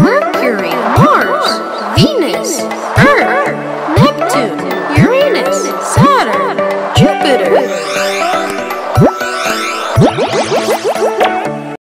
Mercury, Mars, Venus, Earth, Neptune, Uranus, Saturn, Jupiter.